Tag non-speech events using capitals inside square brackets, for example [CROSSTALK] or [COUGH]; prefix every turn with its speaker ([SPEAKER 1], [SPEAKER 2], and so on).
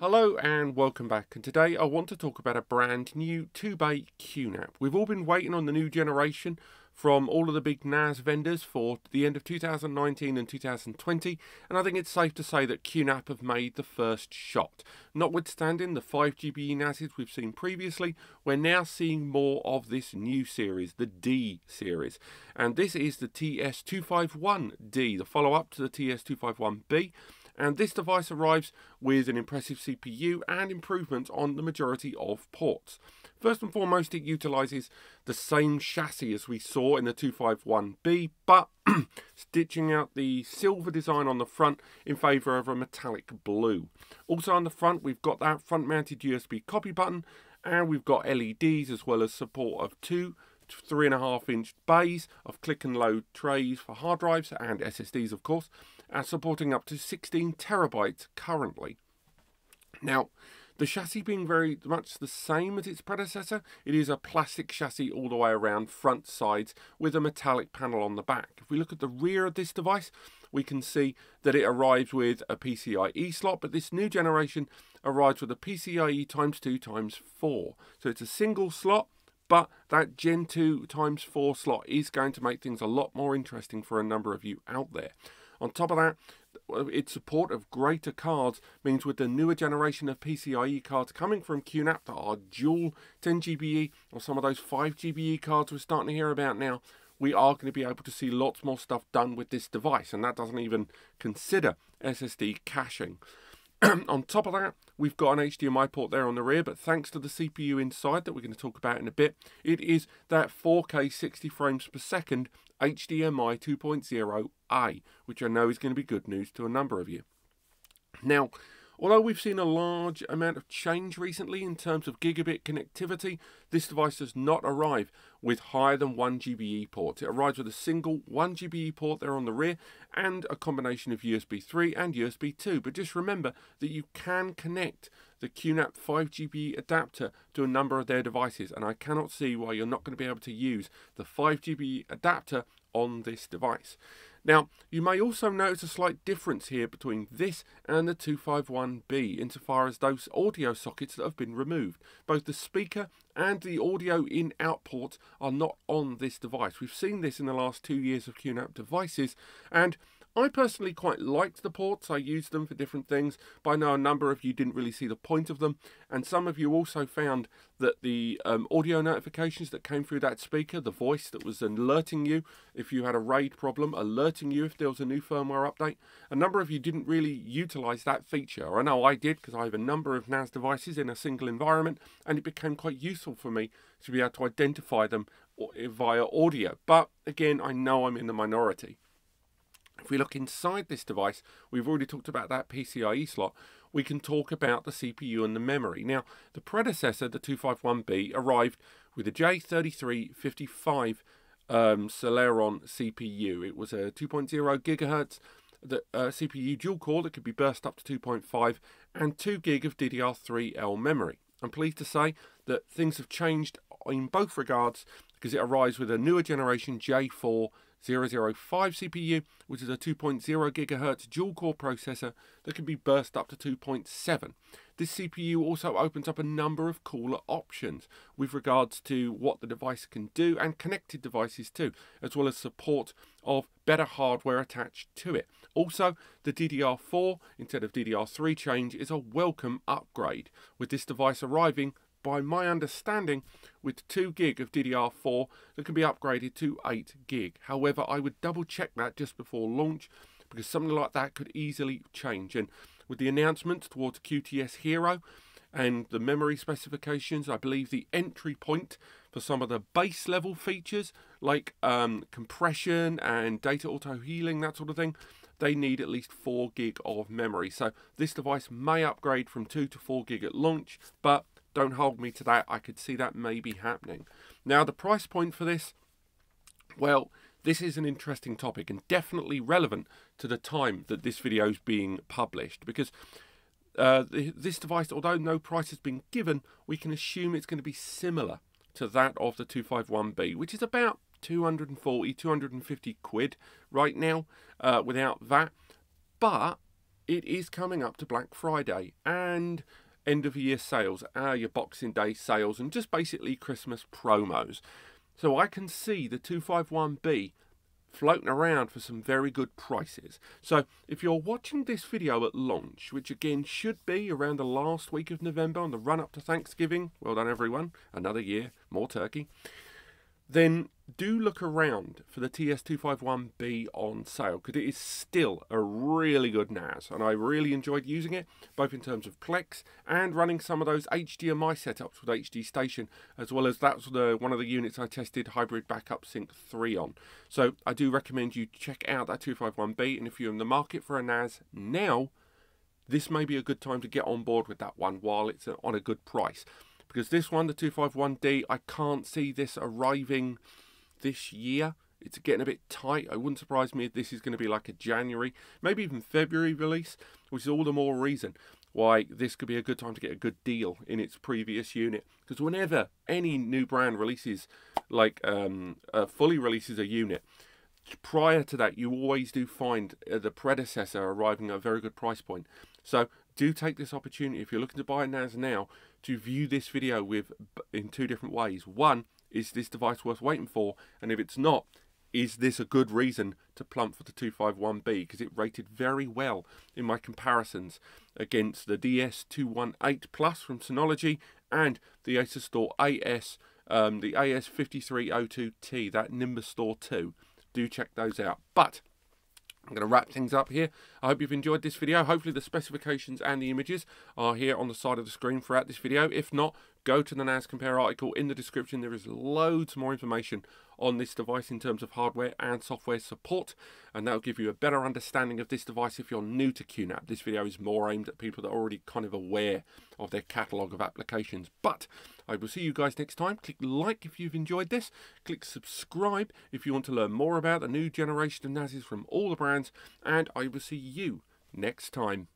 [SPEAKER 1] Hello and welcome back and today I want to talk about a brand new 2-bay QNAP. We've all been waiting on the new generation from all of the big NAS vendors for the end of 2019 and 2020 and I think it's safe to say that QNAP have made the first shot. Notwithstanding the 5GBE NASs we've seen previously, we're now seeing more of this new series, the D series. And this is the TS251D, the follow-up to the TS251B and this device arrives with an impressive CPU and improvements on the majority of ports. First and foremost, it utilises the same chassis as we saw in the 251B, but [CLEARS THROAT] stitching out the silver design on the front in favour of a metallic blue. Also on the front, we've got that front-mounted USB copy button, and we've got LEDs as well as support of two three and a half inch bays of click and load trays for hard drives and SSDs of course and supporting up to 16 terabytes currently. Now, the chassis being very much the same as its predecessor, it is a plastic chassis all the way around front sides with a metallic panel on the back. If we look at the rear of this device, we can see that it arrives with a PCIe slot, but this new generation arrives with a PCIe times 2 times 4. So it's a single slot, but that Gen 2 times 4 slot is going to make things a lot more interesting for a number of you out there. On top of that, its support of greater cards means with the newer generation of PCIe cards coming from QNAP that are dual 10 GBE or some of those 5 GBE cards we're starting to hear about now, we are going to be able to see lots more stuff done with this device and that doesn't even consider SSD caching. [CLEARS THROAT] on top of that, we've got an HDMI port there on the rear, but thanks to the CPU inside that we're going to talk about in a bit, it is that 4K 60 frames per second HDMI 2.0A, which I know is going to be good news to a number of you. Now, Although we've seen a large amount of change recently in terms of gigabit connectivity, this device does not arrive with higher than 1 GBE ports. It arrives with a single 1 GBE port there on the rear and a combination of USB 3 and USB 2. But just remember that you can connect the QNAP 5 GBE adapter to a number of their devices and I cannot see why you're not going to be able to use the 5 GBE adapter on this device. Now, you may also notice a slight difference here between this and the 251B insofar as those audio sockets that have been removed. Both the speaker and the audio in out ports are not on this device. We've seen this in the last two years of QNAP devices and I personally quite liked the ports. I used them for different things, but I know a number of you didn't really see the point of them. And some of you also found that the um, audio notifications that came through that speaker, the voice that was alerting you if you had a RAID problem, alerting you if there was a new firmware update, a number of you didn't really utilize that feature. I know I did because I have a number of NAS devices in a single environment, and it became quite useful for me to be able to identify them via audio. But again, I know I'm in the minority. If we look inside this device, we've already talked about that PCIe slot, we can talk about the CPU and the memory. Now, the predecessor, the 251B, arrived with a J3355 um, Celeron CPU. It was a 2.0 gigahertz the uh, CPU dual core that could be burst up to 2.5 and 2 gig of DDR3L memory. I'm pleased to say that things have changed in both regards because it arrives with a newer generation J4 005 CPU, which is a 2.0 GHz dual core processor that can be burst up to 2.7. This CPU also opens up a number of cooler options with regards to what the device can do and connected devices too, as well as support of better hardware attached to it. Also, the DDR4 instead of DDR3 change is a welcome upgrade, with this device arriving by my understanding, with 2 gig of DDR4 that can be upgraded to 8 gig. However, I would double check that just before launch because something like that could easily change. And with the announcements towards QTS Hero and the memory specifications, I believe the entry point for some of the base level features like um, compression and data auto healing, that sort of thing, they need at least 4 gig of memory. So this device may upgrade from 2 to 4 gig at launch, but don't hold me to that. I could see that maybe happening. Now, the price point for this, well, this is an interesting topic and definitely relevant to the time that this video is being published because uh, this device, although no price has been given, we can assume it's going to be similar to that of the 251B, which is about 240, 250 quid right now uh, without that. But it is coming up to Black Friday and end of year sales, uh, your Boxing Day sales, and just basically Christmas promos. So I can see the 251B floating around for some very good prices. So if you're watching this video at launch, which again should be around the last week of November on the run up to Thanksgiving, well done everyone, another year, more turkey then do look around for the TS251B on sale because it is still a really good NAS and I really enjoyed using it both in terms of Plex and running some of those HDMI setups with HD Station as well as that's the one of the units I tested Hybrid Backup Sync 3 on. So I do recommend you check out that 251B and if you're in the market for a NAS now this may be a good time to get on board with that one while it's on a good price because this one, the 251D, I can't see this arriving this year. It's getting a bit tight. It wouldn't surprise me if this is going to be like a January, maybe even February release, which is all the more reason why this could be a good time to get a good deal in its previous unit. Because whenever any new brand releases, like um, uh, fully releases a unit, prior to that, you always do find uh, the predecessor arriving at a very good price point. So do take this opportunity if you're looking to buy a NAS now to view this video with in two different ways. One, is this device worth waiting for? And if it's not, is this a good reason to plump for the 251B? Because it rated very well in my comparisons against the DS218 Plus from Synology and the Asustor AS, um, the AS5302T, that Nimbustor 2. Do check those out. But I'm going to wrap things up here. I hope you've enjoyed this video. Hopefully the specifications and the images are here on the side of the screen throughout this video. If not, go to the NAS Compare article in the description. There is loads more information on this device in terms of hardware and software support and that'll give you a better understanding of this device if you're new to QNAP. This video is more aimed at people that are already kind of aware of their catalogue of applications. But I will see you guys next time. Click like if you've enjoyed this. Click subscribe if you want to learn more about the new generation of NASes from all the brands. And I will see you next time.